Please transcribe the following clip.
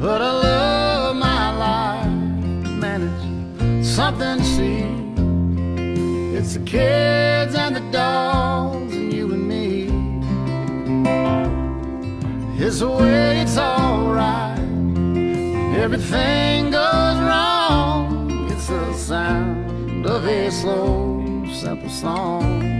But I love my life, man, it's something to see. It's the kids and the dogs and you and me. It's the way it's alright. Everything goes wrong. It's the sound of a slow, simple song.